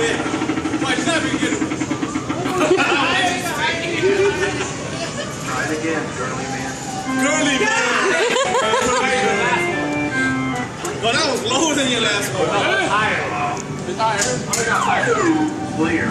bitch. Like never get it. Try it again, girly man. Girly man. Well, that was lower than your last one. Player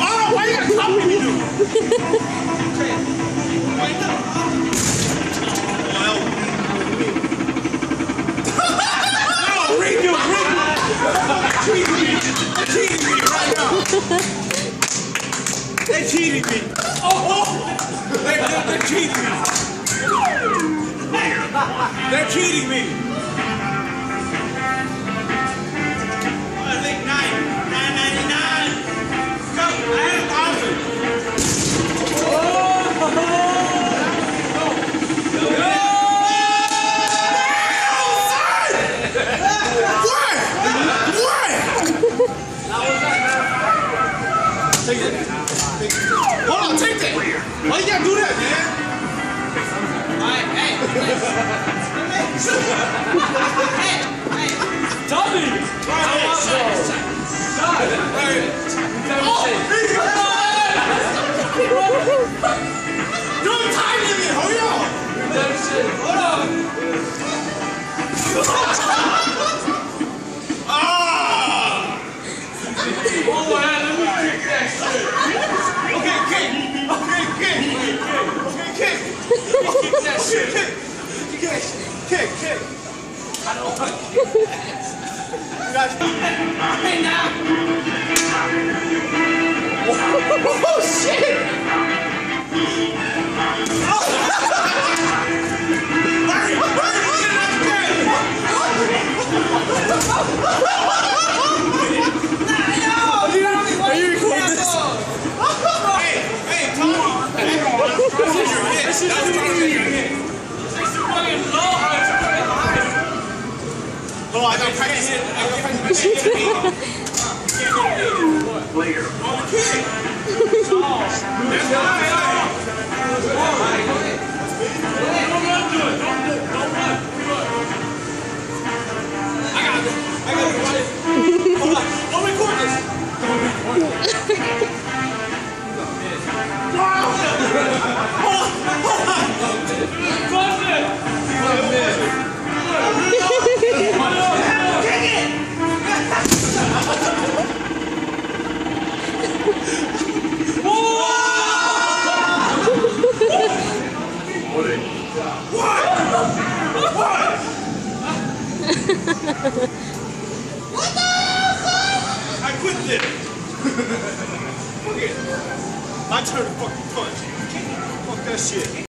Oh, why you gotta me. They cheating me. Oh, oh. They, they, they're cheating me. They're cheating me. Ah! Okay, okay. Okay, okay. Okay, kick. Kick that shit. Kick. Kick, kick, kick. I don't want You guys. Hey, now. Player I quit this. Fuck it. My turn to fucking punch. Fuck that shit.